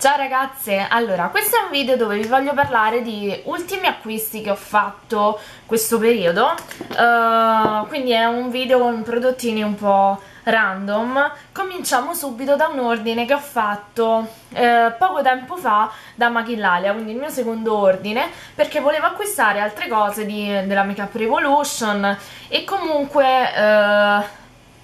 Ciao ragazze, allora questo è un video dove vi voglio parlare di ultimi acquisti che ho fatto questo periodo uh, quindi è un video con prodottini un po' random. Cominciamo subito da un ordine che ho fatto eh, poco tempo fa da Machillalia quindi il mio secondo ordine perché volevo acquistare altre cose di, della Makeup Revolution e comunque eh,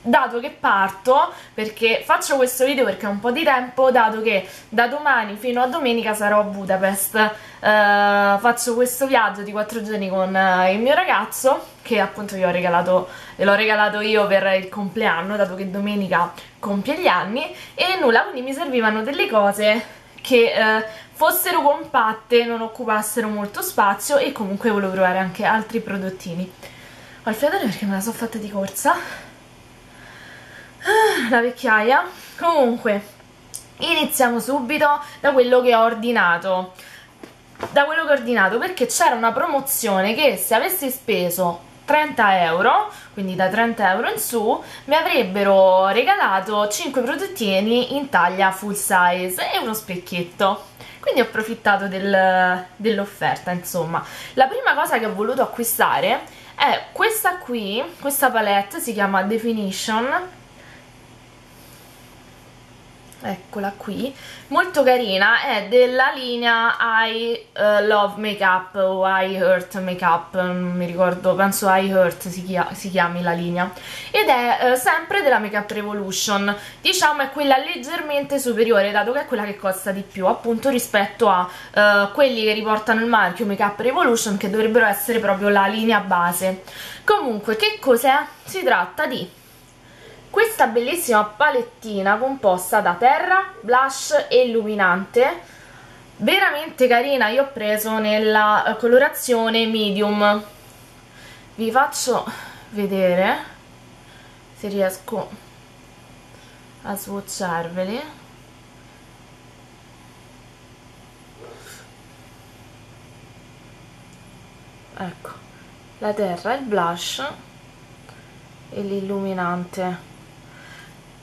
dato che parto, perché faccio questo video perché ho un po' di tempo, dato che da domani fino a domenica sarò a Budapest, uh, faccio questo viaggio di 4 giorni con uh, il mio ragazzo, che appunto io ho regalato, l'ho regalato io per il compleanno, dato che domenica compie gli anni, e nulla, quindi mi servivano delle cose che uh, fossero compatte, non occupassero molto spazio e comunque volevo provare anche altri prodottini. Ho il fiatone perché me la sono fatta di corsa la vecchiaia comunque iniziamo subito da quello che ho ordinato da quello che ho ordinato perché c'era una promozione che se avessi speso 30 euro, quindi da 30 euro in su, mi avrebbero regalato 5 prodottini in taglia full size e uno specchietto. Quindi ho approfittato del, dell'offerta, insomma. La prima cosa che ho voluto acquistare è questa qui, questa palette, si chiama Definition, eccola qui, molto carina, è della linea I uh, Love Makeup o I Hurt Makeup, non mi ricordo, penso I Hurt si, chia si chiami la linea, ed è uh, sempre della Makeup Revolution, diciamo è quella leggermente superiore, dato che è quella che costa di più, appunto rispetto a uh, quelli che riportano il marchio Makeup Revolution, che dovrebbero essere proprio la linea base. Comunque, che cos'è? Si tratta di questa bellissima palettina composta da terra, blush e illuminante. Veramente carina, io ho preso nella eh, colorazione medium. Vi faccio vedere se riesco a swatcharveli. Ecco la terra, il blush e l'illuminante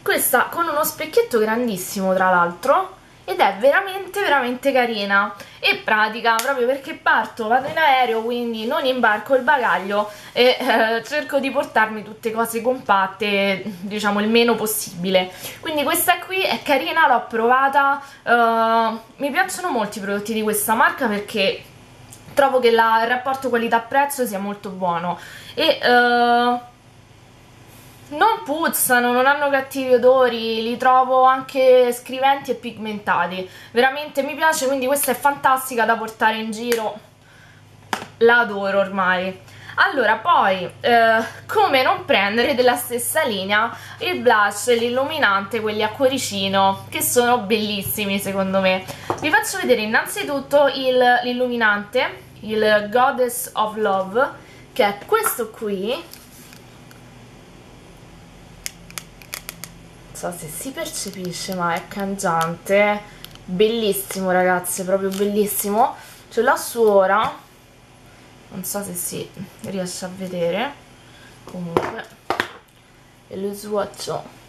questa con uno specchietto grandissimo tra l'altro ed è veramente veramente carina. E pratica proprio perché parto, vado in aereo quindi non imbarco il bagaglio e eh, cerco di portarmi tutte cose compatte diciamo il meno possibile. Quindi questa qui è carina, l'ho provata uh, mi piacciono molti i prodotti di questa marca perché trovo che la, il rapporto qualità-prezzo sia molto buono. E uh, puzzano, non hanno cattivi odori, li trovo anche scriventi e pigmentati. Veramente mi piace, quindi questa è fantastica da portare in giro. La adoro ormai. Allora, poi, eh, come non prendere della stessa linea il blush l'illuminante, quelli a cuoricino, che sono bellissimi secondo me. Vi faccio vedere innanzitutto l'illuminante, il Goddess of Love, che è questo qui, so se si percepisce ma è cangiante. Bellissimo ragazze proprio bellissimo. Ce l'ho su ora. Non so se si riesce a vedere. Comunque. E lo swatcho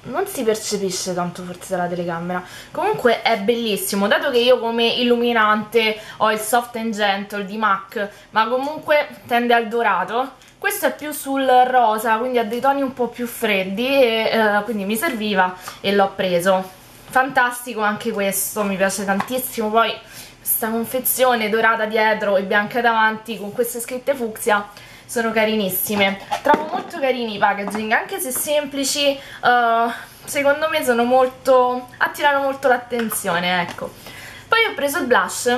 non si percepisce tanto forse dalla telecamera. Comunque è bellissimo. Dato che io come illuminante ho il soft and gentle di MAC ma comunque tende al dorato questo è più sul rosa quindi ha dei toni un po' più freddi e eh, quindi mi serviva e l'ho preso. Fantastico anche questo mi piace tantissimo. Poi questa confezione dorata dietro e bianca davanti con queste scritte fucsia sono carinissime. Trovo molto carini i packaging anche se semplici uh, secondo me sono molto attirano molto l'attenzione ecco. Poi ho preso il blush.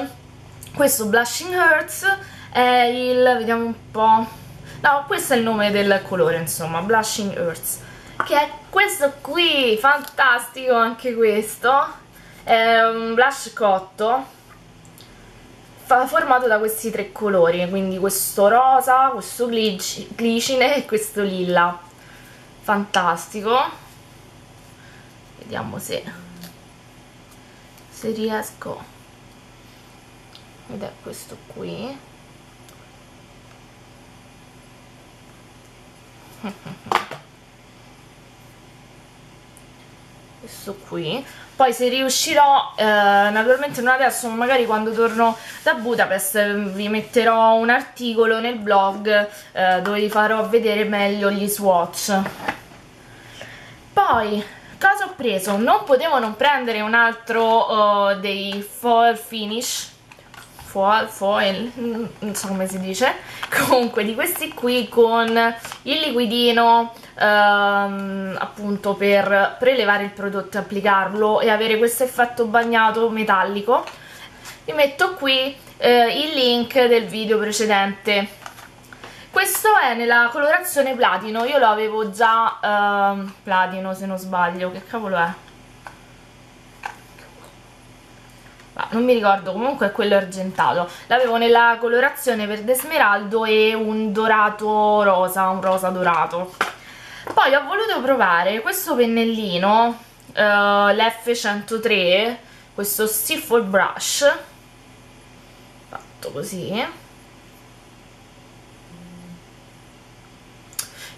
Questo Blushing Hearts è il, vediamo un po' no questo è il nome del colore insomma Blushing Earths che è questo qui fantastico anche questo. È un blush cotto formato da questi tre colori quindi questo rosa, questo glicine e questo lilla. Fantastico. Vediamo se se riesco. Ed è questo qui questo qui poi se riuscirò eh, naturalmente non adesso ma magari quando torno da Budapest vi metterò un articolo nel blog eh, dove vi farò vedere meglio gli swatch poi cosa ho preso? non potevo non prendere un altro uh, dei fall finish foil, foil, non so come si dice. Comunque di questi qui con il liquidino ehm, appunto per prelevare il prodotto e applicarlo e avere questo effetto bagnato metallico vi metto qui eh, il link del video precedente. Questo è nella colorazione platino. Io lo avevo già ehm, platino se non sbaglio. Che cavolo è non mi ricordo, comunque è quello argentato. L'avevo nella colorazione verde smeraldo e un dorato rosa, un rosa dorato. Poi ho voluto provare questo pennellino uh, l'F103 questo Stiffle Brush fatto così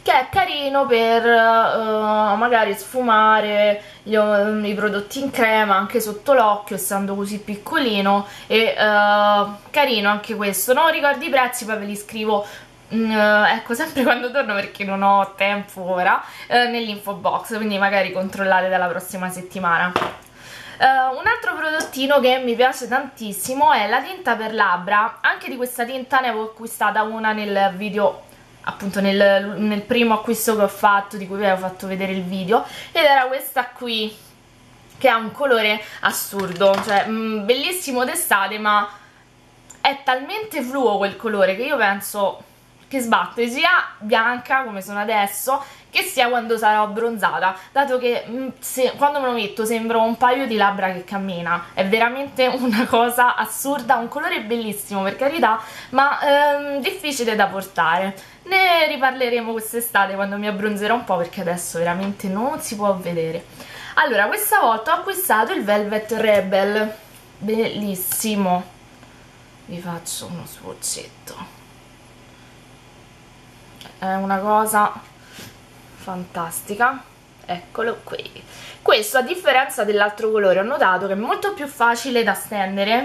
che è carino per uh, magari sfumare gli, um, i prodotti in crema anche sotto l'occhio essendo così piccolino e uh, carino anche questo. Non ricordo i prezzi poi ve li scrivo Uh, ecco sempre quando torno perché non ho tempo ora uh, nell'info box quindi magari controllate dalla prossima settimana. Uh, un altro prodottino che mi piace tantissimo è la tinta per labbra. Anche di questa tinta ne avevo acquistata una nel video appunto nel, nel primo acquisto che ho fatto di cui vi avevo fatto vedere il video ed era questa qui che ha un colore assurdo cioè mh, mm, bellissimo d'estate ma è talmente fluo quel colore che io penso che sbatte sia bianca come sono adesso che sia quando sarò abbronzata dato che mm, se, quando me lo metto sembra un paio di labbra che cammina. È veramente una cosa assurda un colore bellissimo per carità ma ehm, difficile da portare. Ne riparleremo quest'estate quando mi abbronzerò un po' perché adesso veramente non si può vedere. Allora questa volta ho acquistato il Velvet Rebel. Bellissimo. Vi faccio uno swatchetto è una cosa fantastica. Eccolo qui. Questo a differenza dell'altro colore ho notato che è molto più facile da stendere.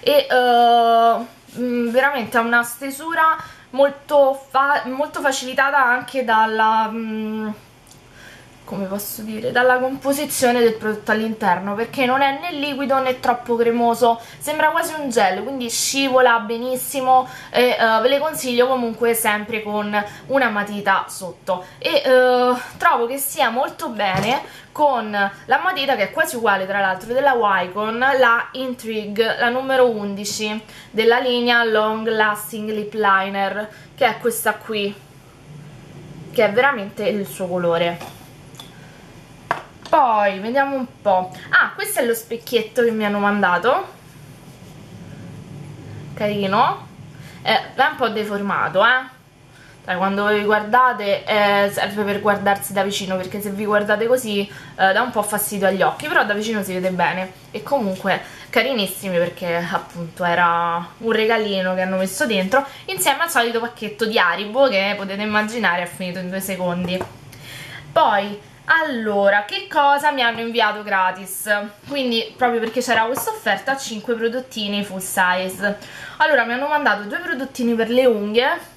E uh, veramente ha una stesura molto, fa molto facilitata anche dalla mh, come posso dire, dalla composizione del prodotto all'interno perché non è né liquido né troppo cremoso, sembra quasi un gel, quindi scivola benissimo e uh, ve le consiglio comunque sempre con una matita sotto. E uh, trovo che sia molto bene con la matita che è quasi uguale tra l'altro della Wycon, la Intrigue, la numero 11 della linea Long Lasting Lip Liner che è questa qui che è veramente il suo colore poi vediamo un po' ah questo è lo specchietto che mi hanno mandato. Carino. Eh, è un po' deformato eh. Cioè, quando vi guardate eh, serve per guardarsi da vicino perché se vi guardate così eh, dà un po' fastidio agli occhi però da vicino si vede bene. E comunque carinissimi perché appunto era un regalino che hanno messo dentro insieme al solito pacchetto di Haribo che potete immaginare è finito in due secondi. Poi allora, che cosa mi hanno inviato gratis? Quindi, proprio perché c'era questa offerta, 5 prodottini full size. Allora, mi hanno mandato due prodottini per le unghie.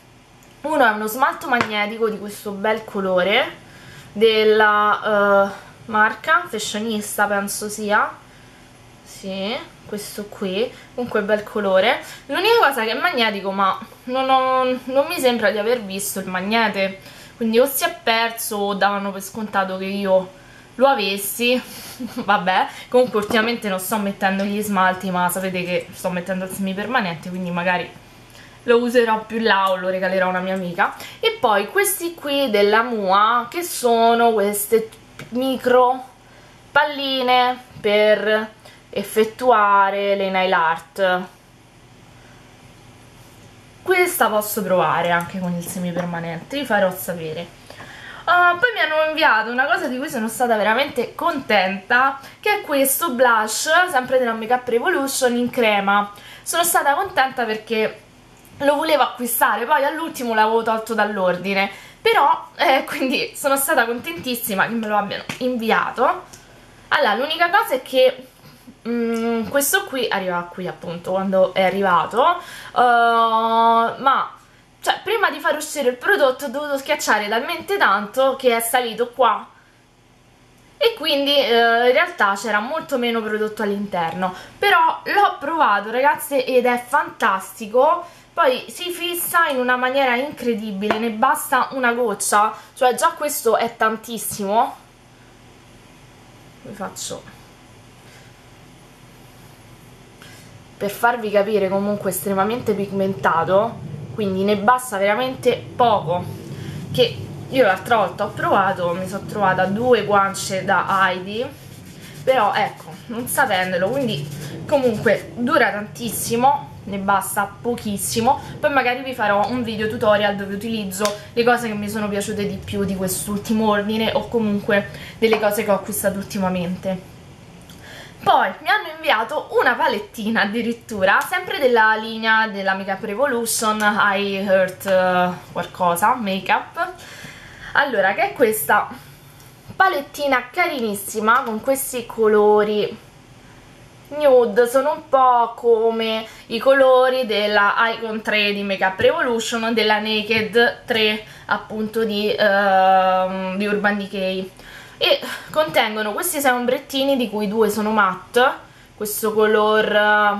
Uno è uno smalto magnetico di questo bel colore, della uh, marca Fashionista, penso sia. Sì, questo qui, comunque bel colore. L'unica cosa che è magnetico, ma non, ho, non mi sembra di aver visto il magnete quindi o si è perso o davano per scontato che io lo avessi. Vabbè comunque ultimamente non sto mettendo gli smalti ma sapete che sto mettendo il semipermanente quindi magari lo userò più là o lo regalerò a una mia amica. E poi questi qui della Mua che sono queste micro palline per effettuare le nail art questa posso provare anche con il semipermanente vi farò sapere. Uh, poi mi hanno inviato una cosa di cui sono stata veramente contenta che è questo blush sempre della Makeup Revolution in crema. Sono stata contenta perché lo volevo acquistare poi all'ultimo l'avevo tolto dall'ordine. Però eh, quindi sono stata contentissima che me lo abbiano inviato. Allora l'unica cosa è che mm, questo qui arriva qui appunto quando è arrivato. Uh, ma cioè prima di far uscire il prodotto ho dovuto schiacciare talmente tanto che è salito qua. E quindi eh, in realtà c'era molto meno prodotto all'interno. Però l'ho provato ragazze ed è fantastico. Poi si fissa in una maniera incredibile ne basta una goccia. Cioè già questo è tantissimo. Vi faccio per farvi capire comunque estremamente pigmentato quindi ne basta veramente poco che io l'altra volta ho provato mi sono trovata due guance da Heidi però ecco non sapendolo quindi comunque dura tantissimo ne basta pochissimo poi magari vi farò un video tutorial dove utilizzo le cose che mi sono piaciute di più di quest'ultimo ordine o comunque delle cose che ho acquistato ultimamente poi mi hanno inviato una palettina addirittura, sempre della linea della Makeup Revolution I Heart uh, qualcosa, Makeup. Allora che è questa palettina carinissima con questi colori nude sono un po' come i colori della Icon 3 di Makeup Revolution della Naked 3 appunto di, uh, di Urban Decay e contengono questi sei ombrettini di cui due sono matte questo color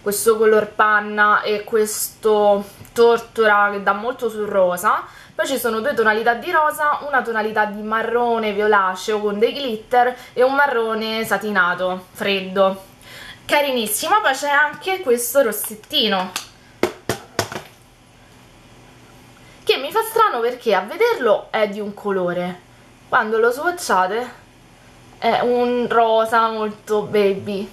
questo color panna e questo tortura che dà molto sul rosa poi ci sono due tonalità di rosa, una tonalità di marrone violaceo con dei glitter e un marrone satinato, freddo. Carinissimo, poi c'è anche questo rossettino. Che mi fa strano perché a vederlo è di un colore, quando lo swatchate è un rosa molto baby.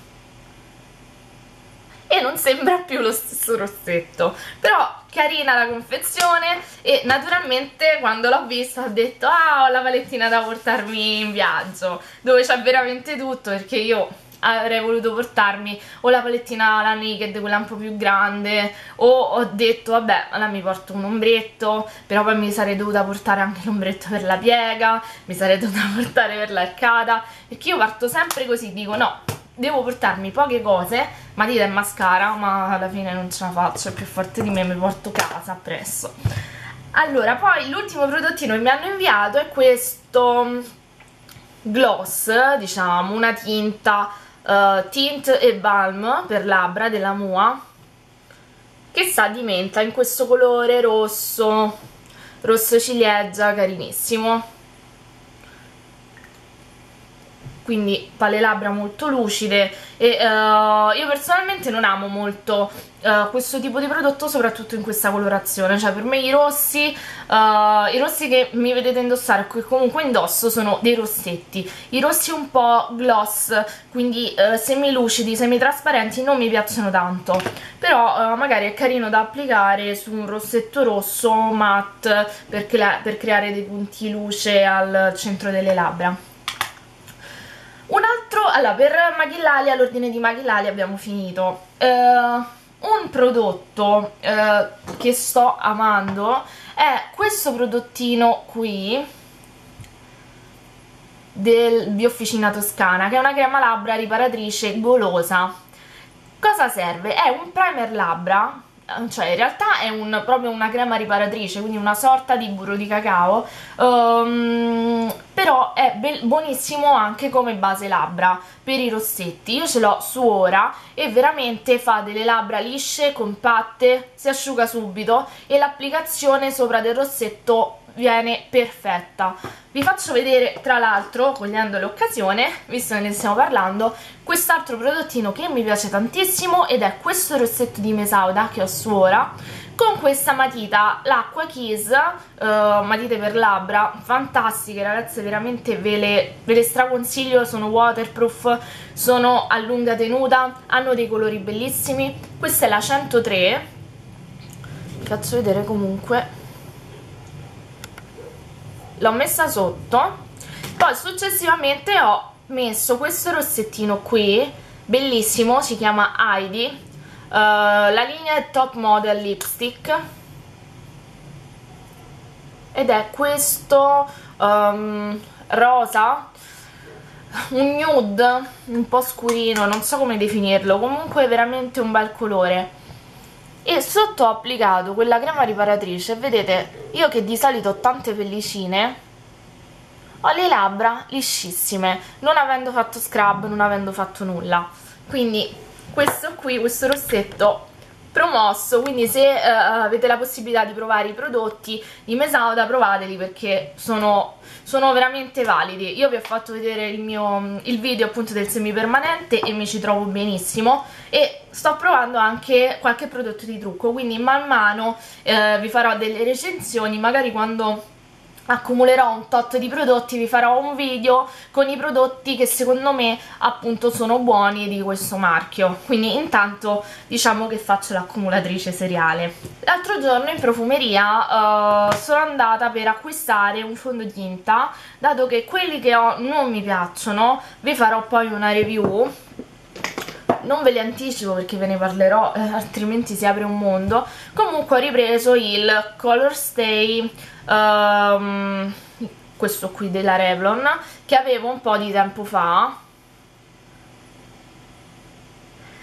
E non sembra più lo stesso rossetto. Però carina la confezione e naturalmente quando l'ho vista ho detto ah ho la palettina da portarmi in viaggio dove c'è veramente tutto perché io avrei voluto portarmi o la palettina la naked quella un po' più grande o ho detto vabbè allora mi porto un ombretto però poi mi sarei dovuta portare anche l'ombretto per la piega mi sarei dovuta portare per l'arcata perché io parto sempre così dico no devo portarmi poche cose matita e mascara ma alla fine non ce la faccio è più forte di me mi porto casa appresso allora poi l'ultimo prodottino che mi hanno inviato è questo gloss diciamo una tinta uh, tint e balm per labbra della Mua che sa di menta in questo colore rosso. Rosso ciliegia carinissimo quindi pale labbra molto lucide e uh, io personalmente non amo molto uh, questo tipo di prodotto soprattutto in questa colorazione. Cioè per me i rossi uh, i rossi che mi vedete indossare che comunque indosso sono dei rossetti. I rossi un po' gloss quindi semilucidi, semitrasparenti non mi piacciono tanto. Però magari è carino da applicare su un rossetto rosso matte per, per creare dei punti luce al centro delle labbra un altro, allora per Maghillalia, l'ordine di Maghillalia abbiamo finito uh, un prodotto uh, che sto amando è questo prodottino qui del Biofficina Toscana che è una crema labbra riparatrice golosa cosa serve? è un primer labbra cioè in realtà è un, proprio una crema riparatrice, quindi una sorta di burro di cacao, um, però è buonissimo anche come base labbra per i rossetti. Io ce l'ho su ora e veramente fa delle labbra lisce, compatte, si asciuga subito e l'applicazione sopra del rossetto viene perfetta. Vi faccio vedere tra l'altro cogliendo l'occasione visto che ne stiamo parlando quest'altro prodottino che mi piace tantissimo ed è questo rossetto di Mesauda che ho su ora con questa matita, l'acqua Kiss, uh, matite per labbra, fantastiche ragazze, veramente ve le, ve le straconsiglio, sono waterproof, sono a lunga tenuta, hanno dei colori bellissimi, questa è la 103, vi faccio vedere comunque l'ho messa sotto poi successivamente ho messo questo rossettino qui bellissimo, si chiama Heidi uh, la linea è Top Model Lipstick. Ed è questo um, rosa un nude un po' scurino non so come definirlo comunque veramente un bel colore e sotto ho applicato quella crema riparatrice vedete io che di solito ho tante pellicine ho le labbra liscissime non avendo fatto scrub non avendo fatto nulla. Quindi questo qui questo rossetto promosso quindi se uh, avete la possibilità di provare i prodotti di Mesauda provateli perché sono, sono veramente validi. Io vi ho fatto vedere il, mio, il video appunto del semipermanente e mi ci trovo benissimo e sto provando anche qualche prodotto di trucco quindi man mano uh, vi farò delle recensioni magari quando accumulerò un tot di prodotti, vi farò un video con i prodotti che secondo me appunto sono buoni di questo marchio. Quindi intanto diciamo che faccio l'accumulatrice seriale. L'altro giorno in profumeria uh, sono andata per acquistare un fondotinta. Dato che quelli che ho non mi piacciono vi farò poi una review non ve li anticipo perché ve ne parlerò eh, altrimenti si apre un mondo. Comunque ho ripreso il Color Stay um, questo qui della Revlon che avevo un po' di tempo fa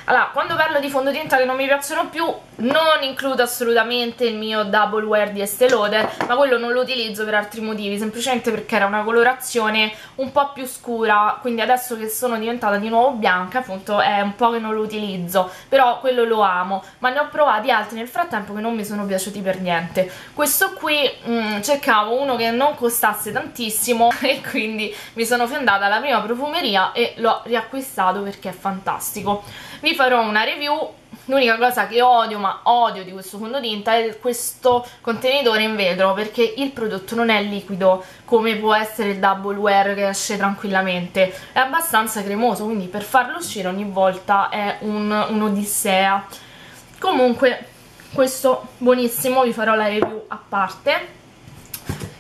allora, quando parlo di fondotinta che non mi piacciono più, non includo assolutamente il mio Double Wear di Estée Lauder, ma quello non lo utilizzo per altri motivi, semplicemente perché era una colorazione un po' più scura, quindi adesso che sono diventata di nuovo bianca, appunto, è un po' che non lo utilizzo, però quello lo amo, ma ne ho provati altri nel frattempo che non mi sono piaciuti per niente. Questo qui mh, mm, cercavo uno che non costasse tantissimo e quindi mi sono fiondata alla prima profumeria e l'ho riacquistato perché è fantastico vi farò una review. L'unica cosa che odio, ma odio di questo fondotinta è questo contenitore in vetro perché il prodotto non è liquido come può essere il double wear che esce tranquillamente. È abbastanza cremoso quindi per farlo uscire ogni volta è un'odissea. Un comunque questo buonissimo vi farò la review a parte.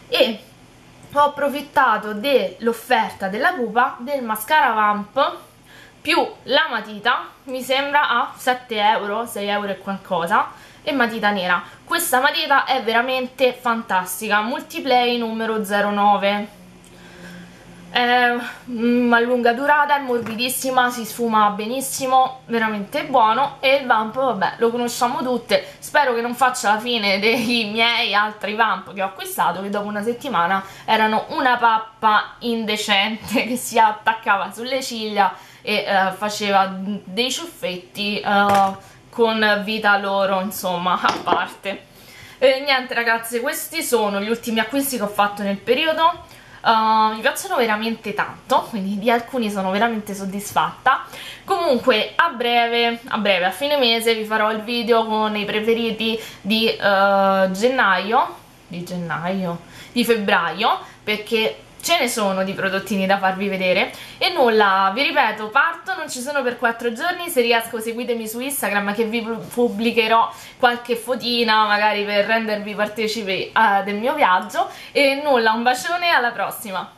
E ho approfittato dell'offerta della pupa del mascara Vamp più la matita mi sembra a 7 euro 6 euro e qualcosa e matita nera. Questa matita è veramente fantastica. Multiplay numero 09 è mm, a lunga durata, è morbidissima, si sfuma benissimo, veramente buono. E il Vamp, vabbè, lo conosciamo tutte, spero che non faccia la fine dei miei altri Vamp che ho acquistato che dopo una settimana erano una pappa indecente che si attaccava sulle ciglia e uh, faceva dei ciuffetti uh, con vita loro insomma a parte. E niente ragazze questi sono gli ultimi acquisti che ho fatto nel periodo. Uh, mi piacciono veramente tanto quindi di alcuni sono veramente soddisfatta. Comunque a breve, a breve, a fine mese vi farò il video con i preferiti di gennaio di gennaio, di febbraio perché ce ne sono di prodottini da farvi vedere. E nulla, vi ripeto, parto, non ci sono per 4 giorni, se riesco seguitemi su Instagram che vi pubblicherò qualche fotina magari per rendervi partecipi uh, del mio viaggio. E nulla, un bacione alla prossima!